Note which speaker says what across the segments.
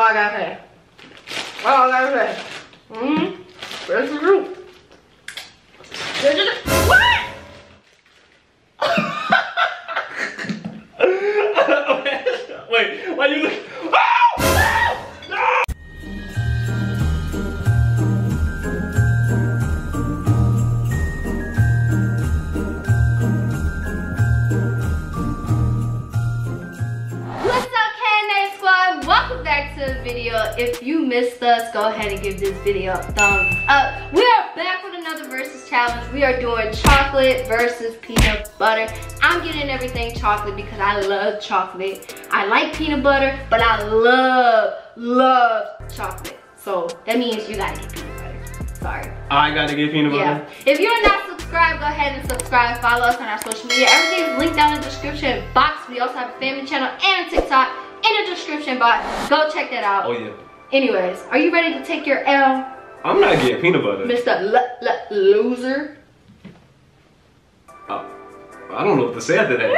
Speaker 1: All I gotta say. All I gotta say. Mm-hmm. Where's the root? What?
Speaker 2: Wait, why you?
Speaker 1: What's the video. If you missed us, go ahead and give this video a thumbs up. We are back with another versus challenge. We are doing chocolate versus peanut butter. I'm getting everything chocolate because I love chocolate. I like peanut butter, but I love, love chocolate. So that means you gotta get peanut butter. Sorry.
Speaker 2: I gotta get peanut butter.
Speaker 1: Yeah. If you're not subscribed, go ahead and subscribe. Follow us on our social media. Everything is linked down in the description box. We also have a family channel and a TikTok in the description box. Go check that out.
Speaker 2: Oh yeah.
Speaker 1: Anyways, are you ready to take your L,
Speaker 2: I'm not getting peanut butter.
Speaker 1: Mr. Loser?
Speaker 2: Uh, I don't know what to say after that.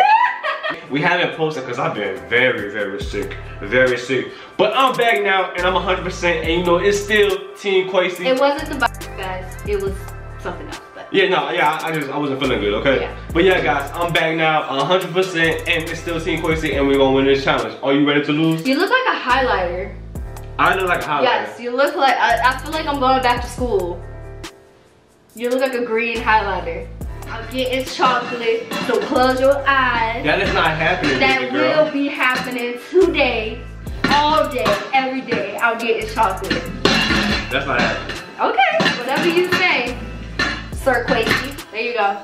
Speaker 2: we haven't posted because I've been very, very sick. Very sick. But I'm back now and I'm 100% and you know, it's still Team Kwesi.
Speaker 1: It wasn't the virus, guys. It was something else.
Speaker 2: Yeah, no, yeah, I just, I wasn't feeling good, okay?
Speaker 1: Yeah.
Speaker 2: But yeah, guys, I'm back now, 100%, and it's still Team Kwesi, and we're gonna win this challenge. Are you ready to lose?
Speaker 1: you look like a highlighter.
Speaker 2: I look like a highlighter.
Speaker 1: Yes, you look like, I, I feel like I'm going back to school. You look like a green highlighter. I'm getting chocolate, so close your eyes.
Speaker 2: That is not happening,
Speaker 1: that will be happening today, all day, every day. I'll get his chocolate.
Speaker 2: That's not happening.
Speaker 1: Okay, whatever you say, Sir Quakey. There you go.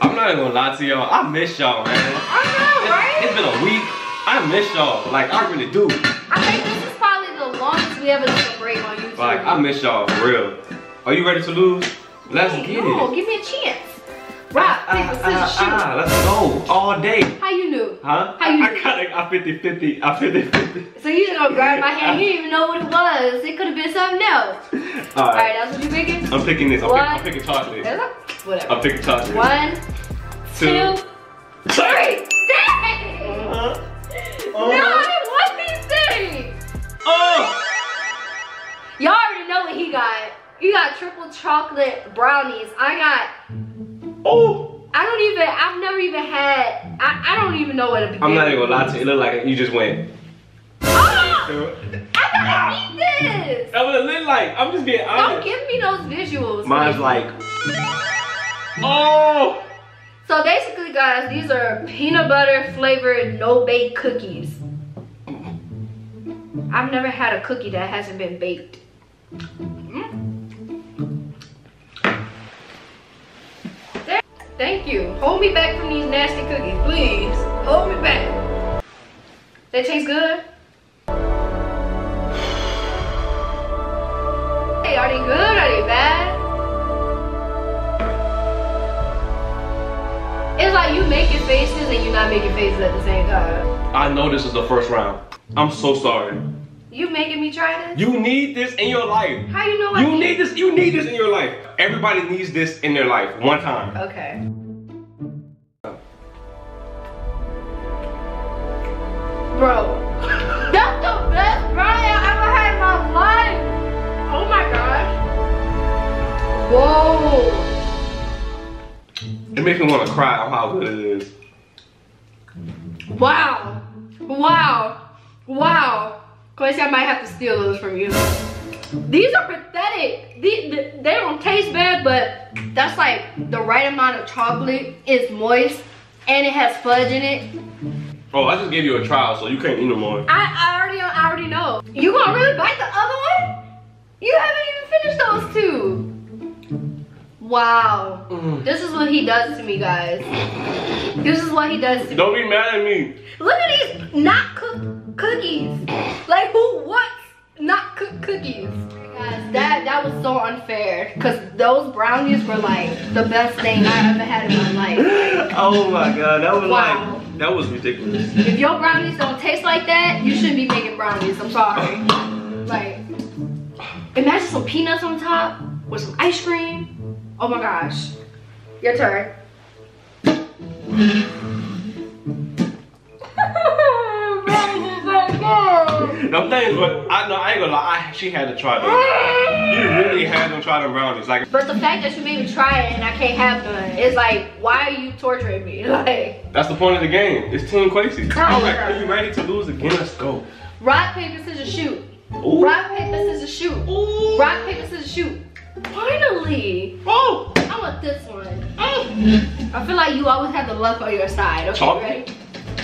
Speaker 2: I'm not even gonna lie to y'all. I miss y'all, man.
Speaker 1: I know, right?
Speaker 2: It's been a week. I miss y'all. Like, I really do.
Speaker 1: I think this is probably the longest we ever took a break on YouTube.
Speaker 2: Like, I miss y'all for real. Are you ready to lose? Let's
Speaker 1: Hey,
Speaker 2: get
Speaker 1: no,
Speaker 2: it.
Speaker 1: give me a chance. Rock, paper, scissors, shoot.
Speaker 2: ah, let's go. All day.
Speaker 1: How you knew?
Speaker 2: Huh?
Speaker 1: How you-
Speaker 2: I got like a 50 50. I 50 50.
Speaker 1: So you just gonna grab my hand? You didn't even know what it was. It could have been something else. All
Speaker 2: All
Speaker 1: right,
Speaker 2: right.
Speaker 1: that's what you picking.
Speaker 2: I'm picking this. I'm, pick, I'm picking chocolate.
Speaker 1: Whatever.
Speaker 2: I'm picking chocolate.
Speaker 1: One,
Speaker 2: Two.
Speaker 1: two, three. Dang!
Speaker 2: Uh-huh.
Speaker 1: No, I didn't want these things.
Speaker 2: Oh!
Speaker 1: Y'all already know what he got. He got triple chocolate brownies. I got.
Speaker 2: Oh!
Speaker 1: I don't even. I've never even had. I, I don't even know what to begin.
Speaker 2: I'm not even gonna lie to you. It looked like you just went.
Speaker 1: Oh, I gotta eat this.
Speaker 2: That would look like. I'm just being
Speaker 1: Don't
Speaker 2: honest.
Speaker 1: give me those visuals.
Speaker 2: Mine's
Speaker 1: please.
Speaker 2: like. Oh!
Speaker 1: So basically, guys, these are peanut butter flavored no bake cookies. I've never had a cookie that hasn't been baked. Mm. Thank you. Hold me back from these nasty cookies, please. Hold me back. They taste good. Hey, are they good? Are they bad? It's like you making faces and you not making faces at the same time.
Speaker 2: I know this is the first round. I'm so sorry.
Speaker 1: You making me try this?
Speaker 2: You need this in your life.
Speaker 1: How you know I
Speaker 2: You need this. You need this in your life. Everybody needs this in their life one time.
Speaker 1: Okay. Bro, that's the best brownie I ever had in my life. Oh my gosh. Whoa.
Speaker 2: It makes me want to cry on how good it is.
Speaker 1: Wow. Wow. Wow. Quincy, I might have to steal those from you. These are pathetic. These, they don't taste bad, but that's like the right amount of chocolate. It's moist and it has fudge in it.
Speaker 2: Oh, I just gave you a trial, so you can't eat no more.
Speaker 1: I, I already I already know. You gonna really bite the other one? You haven't even finished those two. Wow.
Speaker 2: Mm.
Speaker 1: This is what he does to me, guys. This is what he does to me.
Speaker 2: Don't be mad at me.
Speaker 1: Look at these not cooked cookies. Like who wants not cooked cookies? Guys, that that was so unfair. Cause those brownies were like the best thing I ever had in my life.
Speaker 2: Oh my god, that was
Speaker 1: Wow.
Speaker 2: like that was ridiculous.
Speaker 1: If your brownies don't taste like that, you shouldn't be making brownies. I'm sorry. Like, imagine some peanuts on top with some ice cream. Oh my gosh. Your turn.
Speaker 2: Them things, but I know I ain't gonna lie. I, she had to try them. You really had them try them brownies. Like
Speaker 1: But the fact that you made me try it and I can't have none, it's like, why are you torturing me? Like,
Speaker 2: that's the point of the game. It's Team
Speaker 1: Kwesi. On.
Speaker 2: Alright, are you ready to lose again? Let's go.
Speaker 1: rock, paper, scissors, shoot.
Speaker 2: Ooh.
Speaker 1: Rock, paper, scissors, shoot.
Speaker 2: Ooh.
Speaker 1: Rock, paper, scissors, shoot. Finally.
Speaker 2: Oh.
Speaker 1: I want this one. I feel like you always have the luck on your side. Okay,
Speaker 2: Chocolate.
Speaker 1: ready?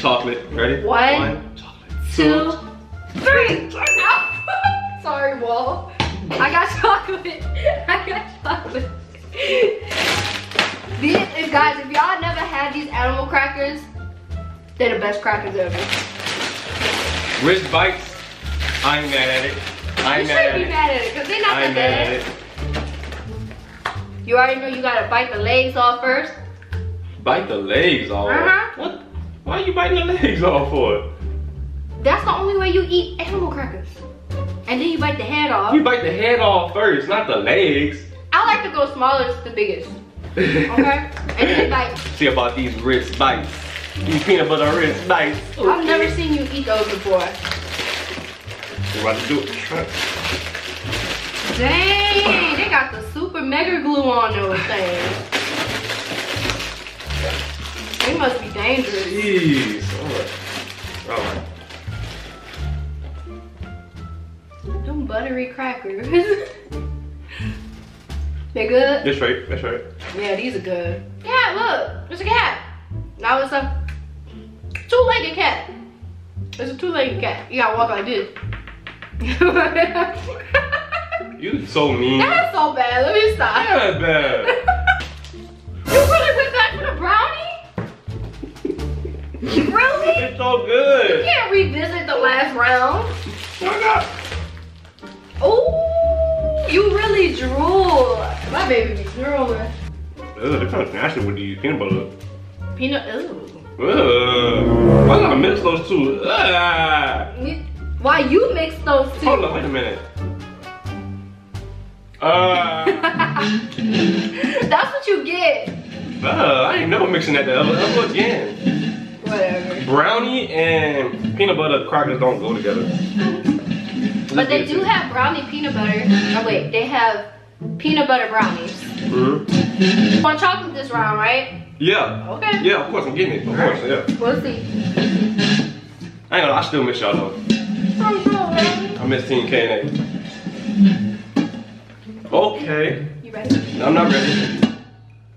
Speaker 2: Chocolate. Ready?
Speaker 1: One,
Speaker 2: Chocolate.
Speaker 1: Two, three. Sorry, Wall. I got chocolate. I got chocolate. These, if guys, if y'all never had these animal crackers, they're the best crackers ever.
Speaker 2: Ritz bites. I ain't mad at it. I
Speaker 1: You
Speaker 2: ain't
Speaker 1: should
Speaker 2: mad at
Speaker 1: be
Speaker 2: it.
Speaker 1: mad at it, because they're not
Speaker 2: I
Speaker 1: that
Speaker 2: ain't mad at it.
Speaker 1: You already know you gotta bite the legs off first.
Speaker 2: Bite the legs off.
Speaker 1: Uh-huh.
Speaker 2: What? Why are you biting the legs off for?
Speaker 1: That's the only way you eat animal crackers. And then you bite the head off.
Speaker 2: You bite the head off first, not the legs.
Speaker 1: I like to go smallest to biggest. Okay? and then bite.
Speaker 2: See about these Ritz bites. These peanut butter Ritz bites.
Speaker 1: I've never seen you eat those before.
Speaker 2: We're about to do it.
Speaker 1: Dang, they got the super mega glue on those things. They must be dangerous.
Speaker 2: Jeez. Alright. Alright.
Speaker 1: Them buttery crackers. they good?
Speaker 2: That's right. That's right.
Speaker 1: Yeah, these are good. Cat, look, it's a cat. Now it's a two-legged cat. It's a two-legged cat. You gotta walk like this.
Speaker 2: You so mean.
Speaker 1: That's so bad. Let me stop.
Speaker 2: Yeah, bad.
Speaker 1: You really went back for the brownie? really?
Speaker 2: It's so
Speaker 1: You can't revisit the last round.
Speaker 2: Why not?
Speaker 1: Ooh, you really drool. My baby be drooling.
Speaker 2: Ugh, they're kind of nasty with these peanut butter.
Speaker 1: Peanut, ooh.
Speaker 2: Ugh. Why gotta mix those two? Ugh.
Speaker 1: Why you mix those two?
Speaker 2: Hold on, wait a minute. Uh,
Speaker 1: That's what you get.
Speaker 2: uh, I ain't never mixing that together again.
Speaker 1: Whatever.
Speaker 2: Brownie and peanut butter crackers don't go together.
Speaker 1: But they do have brownie peanut butter. Oh wait, they have peanut butter brownies.
Speaker 2: Mhm.
Speaker 1: You want chocolate this round, right?
Speaker 2: Yeah.
Speaker 1: Okay.
Speaker 2: Yeah, of course I'm getting it. Of course, yeah.
Speaker 1: We'll see.
Speaker 2: I ain't gonna, I still miss y'all though. I miss Team K and A. Okay.
Speaker 1: You ready?
Speaker 2: No, I'm not ready.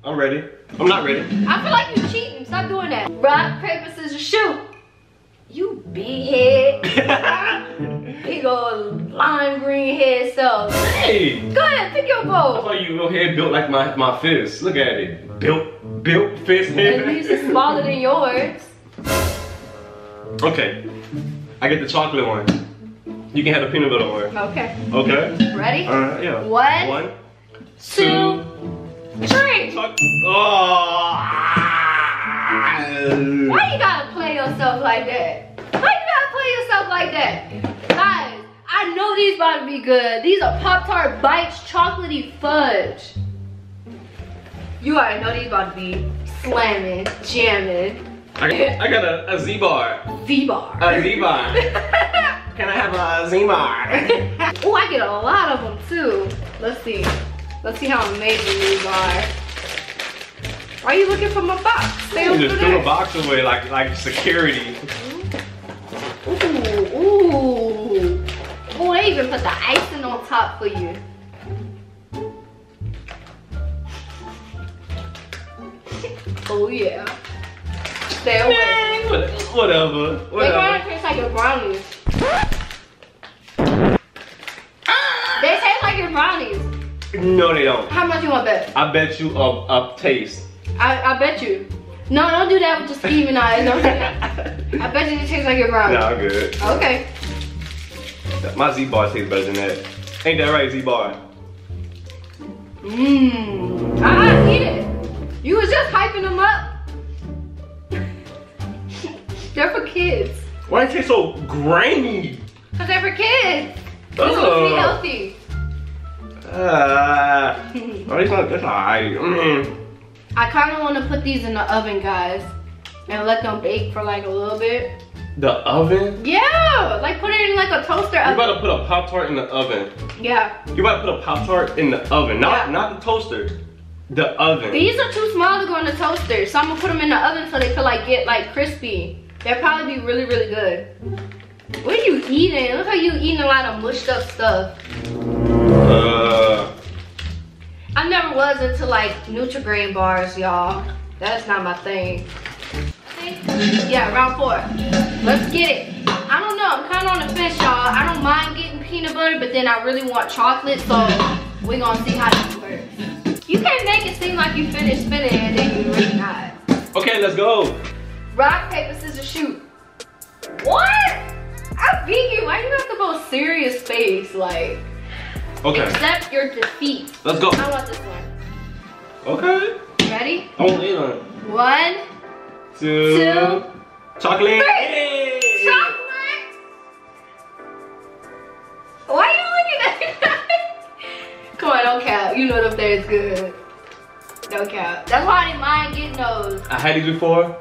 Speaker 2: I'm ready. I'm not ready.
Speaker 1: I feel like you're cheating. Stop doing that. Rock, paper, scissors, shoot. You big head, big old lime green head self.
Speaker 2: hey!
Speaker 1: Go ahead, pick your
Speaker 2: I
Speaker 1: bowl.
Speaker 2: thought you your head built like my, my fist. Look at it. Built, built fist
Speaker 1: At least it's
Speaker 2: head.
Speaker 1: smaller than yours.
Speaker 2: okay. I get the chocolate one. You can have the peanut butter one.
Speaker 1: Okay.
Speaker 2: Okay?
Speaker 1: Ready?
Speaker 2: Alright, yeah.
Speaker 1: One,
Speaker 2: One.
Speaker 1: two, three.
Speaker 2: Choc- Oh.
Speaker 1: Why you gotta play yourself like that? Why you gotta play yourself like that? Guys, I know these about to be good. These are Pop-Tart Bites Chocolatey Fudge. You already know these about to be slamming, jamming.
Speaker 2: I got, I got a, a Z-bar.
Speaker 1: Z-bar.
Speaker 2: A Z-bar. Can I have a Z-bar?
Speaker 1: oh, I get a lot of them too. Let's see. Let's see how amazing these are. Why are you looking for my box? Stay
Speaker 2: You just threw a box away like like security.
Speaker 1: Ooh, ooh. Oh, they even put the icing on top for you. Oh yeah. Stay away.
Speaker 2: Man, what- whatever.
Speaker 1: They kind of taste like your brownies. They taste like your brownies.
Speaker 2: No, they don't.
Speaker 1: How much you want to bet?
Speaker 2: I bet you a, a taste.
Speaker 1: I, I bet you. No, don't do that with your steaming eyes. Don't do that. I bet you it tastes like your brownies.
Speaker 2: Nah, I'm good.
Speaker 1: Okay.
Speaker 2: My Z-bar tastes better than that. Ain't that right, Z-bar?
Speaker 1: Mmm. I eat it. You was just hyping them up. they're for kids.
Speaker 2: Why it taste so grainy?
Speaker 1: Cause they're for kids. They're supposed to be healthy.
Speaker 2: Uh, oh, these not, that's alright. Mm.
Speaker 1: I kind of want to put these in the oven, guys, and let them bake for like a little bit.
Speaker 2: The oven?
Speaker 1: Yeah, like put it in like a toaster
Speaker 2: You
Speaker 1: oven.
Speaker 2: about to put a Pop Tart in the oven.
Speaker 1: Yeah.
Speaker 2: You about to put a Pop Tart in the oven, not
Speaker 1: Yeah.
Speaker 2: not the toaster. The oven.
Speaker 1: These are too small to go in the toaster, so I'm gonna put them in the oven so they could like get like crispy. They'll probably be really, really good. What are you eating? Look how you eating a lot of mushed up stuff.
Speaker 2: Uh,
Speaker 1: I never was into like Nutri-Grain bars, y'all. That's not my thing. Yeah, round four. Let's get it. I don't know. I'm kind of on the fence, y'all. I don't mind getting peanut butter, but then I really want chocolate, so we're gonna see how this works. You can't make it seem like you finished spinning and then you really not.
Speaker 2: okay, let's go.
Speaker 1: Rock, paper, scissors, shoot. What? I beat you. Why you have the most serious face? Like,
Speaker 2: Okay,
Speaker 1: accept your defeat.
Speaker 2: let's go.
Speaker 1: I want this one.
Speaker 2: Okay.
Speaker 1: Ready?
Speaker 2: I want either.
Speaker 1: One,
Speaker 2: Two.
Speaker 1: Two.
Speaker 2: Chocolate. Hey.
Speaker 1: chocolate. Why are you looking at me? Come on, don't count. You know them things good. Don't count. That's why I didn't mind getting those.
Speaker 2: I had these before.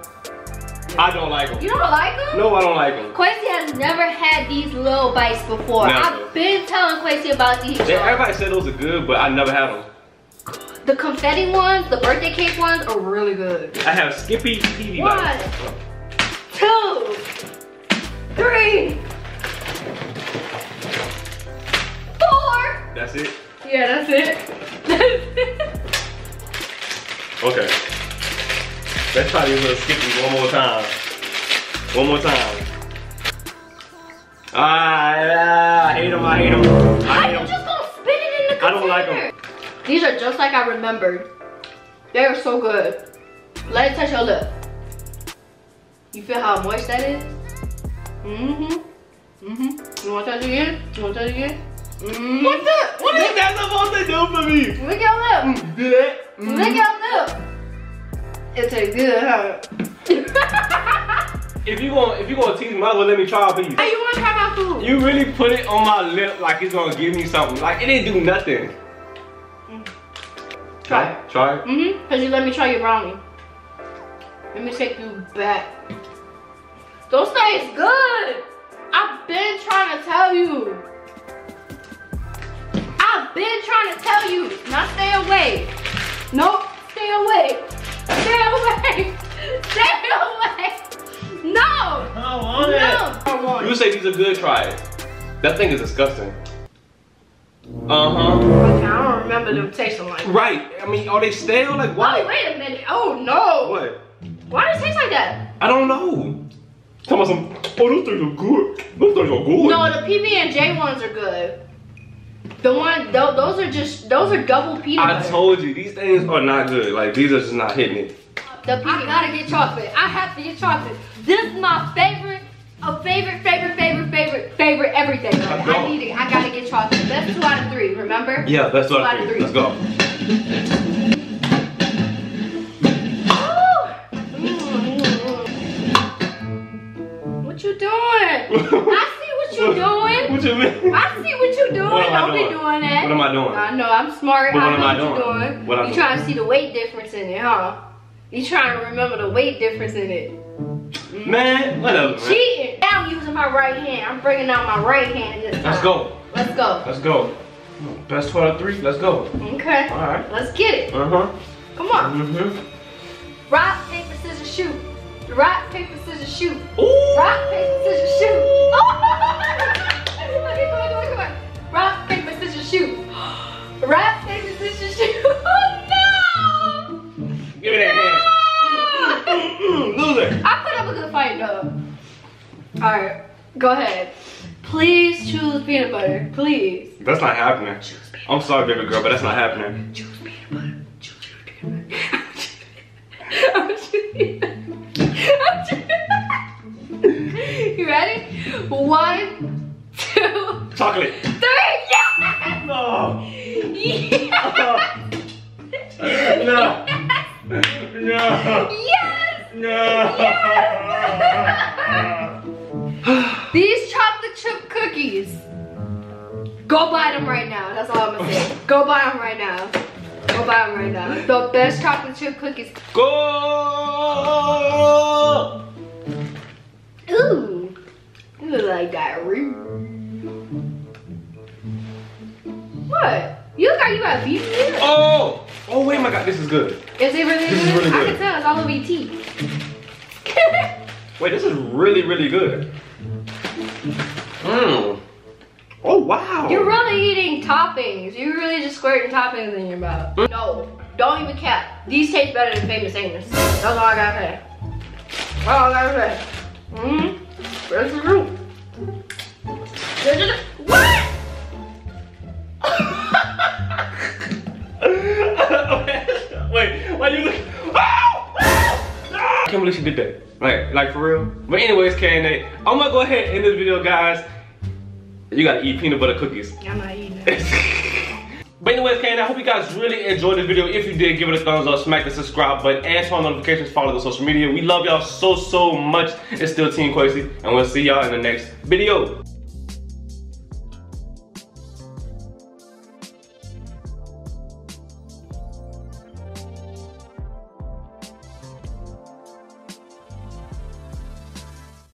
Speaker 2: I don't like them.
Speaker 1: You don't like them?
Speaker 2: No, I don't like them.
Speaker 1: Kwesi has never had these little bites before.
Speaker 2: Never.
Speaker 1: I've been telling Kwesi about these.
Speaker 2: They, everybody said those are good, but I never had them.
Speaker 1: The confetti ones, the birthday cake ones are really good.
Speaker 2: I have Skippy PB
Speaker 1: One,
Speaker 2: bites.
Speaker 1: two, three, four.
Speaker 2: That's it.
Speaker 1: Yeah, that's it. That's it.
Speaker 2: Okay. Let's try these little Skippies one more time. One more time. Ah, I hate them. I hate them. I
Speaker 1: How
Speaker 2: hate them.
Speaker 1: just gonna spit it in the
Speaker 2: I don't like
Speaker 1: container? These are just like I remembered. They are so good. Let it touch your lip. You feel how moist that is? Mm-hmm. Mm-hmm. You wanna touch it again? You wanna touch it again? Mm-hmm.
Speaker 2: What's that? What is that supposed to do for me?
Speaker 1: Lick your lip.
Speaker 2: Do that?
Speaker 1: Lick your lip. It tastes good, huh?
Speaker 2: If you gonna if you gonna tease me, might as well let me try a piece.
Speaker 1: hey, you wanna try my food?
Speaker 2: You really put it on my lip like it's gonna give me something. Like it didn't do nothing.
Speaker 1: Try it.
Speaker 2: Try it.
Speaker 1: Mm-hmm. Cause you let me try your brownie. Let me take you back. Those taste good. I've been trying to tell you. I've been trying to tell you. Now stay away. Nope. Stay away. Stay away. Stay away. No.
Speaker 2: I want
Speaker 1: No. I want
Speaker 2: You
Speaker 1: it.
Speaker 2: say these are good, try it. That thing is disgusting. Uh-huh.
Speaker 1: Okay, I don't remember them tasting like.
Speaker 2: Right. I mean, are they stale? Like why?
Speaker 1: Oh wait a minute. Oh no.
Speaker 2: What?
Speaker 1: Why does it taste like that?
Speaker 2: I don't know. Tell me some. Oh, those things are good. Those things are good.
Speaker 1: No, the PB and J ones are good. The one, tho- those are just, those are double peanut
Speaker 2: I
Speaker 1: butter.
Speaker 2: told you these things are not good. Like these are just not hitting it.
Speaker 1: The PB, I gotta get chocolate. I have to get chocolate. This is my favorite, a favorite, favorite, favorite, favorite, favorite everything. Like,
Speaker 2: Let's.
Speaker 1: I need it. I gotta get chocolate. That's two out of three. Remember?
Speaker 2: Yeah, that's
Speaker 1: Two
Speaker 2: what
Speaker 1: out
Speaker 2: I
Speaker 1: of
Speaker 2: think.
Speaker 1: three.
Speaker 2: Let's go.
Speaker 1: Ooh. What you doing? I you doing.
Speaker 2: What you mean?
Speaker 1: I see what you doing.
Speaker 2: What am I
Speaker 1: Don't
Speaker 2: doing?
Speaker 1: be doing that.
Speaker 2: What am I doing?
Speaker 1: I know, I'm smart.
Speaker 2: But
Speaker 1: I
Speaker 2: what
Speaker 1: know
Speaker 2: am I
Speaker 1: what you're
Speaker 2: doing?
Speaker 1: doing.
Speaker 2: What
Speaker 1: you
Speaker 2: doing?
Speaker 1: trying to see the weight difference in it, huh? You trying to remember the weight difference in it.
Speaker 2: Man, whatever, man.
Speaker 1: Cheating. Now I'm using my right hand. I'm bringing out my right hand this time.
Speaker 2: Let's go.
Speaker 1: Let's go.
Speaker 2: Let's go. Best 12 out of 3. Let's go.
Speaker 1: Okay.
Speaker 2: Alright.
Speaker 1: Let's get it.
Speaker 2: Uh-huh.
Speaker 1: Come on.
Speaker 2: Mm-hmm.
Speaker 1: Rock, paper, scissors, shoot. Rock, paper, scissors, shoot.
Speaker 2: Ooh.
Speaker 1: Rock, paper, scissors, shoot. okay, come on, come on, come on. Rock, paper, scissors, shoot. Rock, paper, scissors, shoot. Oh no!
Speaker 2: Give me that hand. Mm-mm, Loser.
Speaker 1: I put up a good fight though. Alright, go ahead. Please choose peanut butter. Please.
Speaker 2: That's not happening. I'm sorry, baby girl, but that's not happening.
Speaker 1: Choose peanut butter. Choose peanut butter. You ready? One, two,
Speaker 2: Chocolate.
Speaker 1: three. Yes!
Speaker 2: No.
Speaker 1: Yes!
Speaker 2: No. No.
Speaker 1: Yes!
Speaker 2: No. Yes.
Speaker 1: These chocolate chip cookies. Go buy them right now. That's all I'm gonna say. Go buy them right now. Buy them right now. The best chocolate chip cookies.
Speaker 2: Go.
Speaker 1: Ooh. You look like diarrhea. What? You look like you got beef here.
Speaker 2: Oh! Oh wait, my God, this is good.
Speaker 1: Is it really
Speaker 2: This
Speaker 1: good?
Speaker 2: is really
Speaker 1: I
Speaker 2: good.
Speaker 1: can tell it's all over your teeth.
Speaker 2: Wait, this is really, really good. Mmm. Oh.
Speaker 1: You're really eating toppings. You're really just squirting toppings in your mouth.
Speaker 2: Mm.
Speaker 1: No, don't even cap. These taste better than famous Amos. That's all I gotta say. That's all I gotta say. Mmm. Where's the root? What?
Speaker 2: Wait, why you look? Ow! Ow! I can't believe she did that. Like, like for real. But anyways, K and A, I'm gonna go ahead and end this video, guys. You gotta eat peanut butter cookies.
Speaker 1: I'm not eating
Speaker 2: but anyways, Kane, I hope you guys really enjoyed the video. If you did, give it a thumbs up, smack the subscribe button, and turn on notifications, follow the social media. We love y'all so, so much. It's still Team Kwesi, and we'll see y'all in the next video.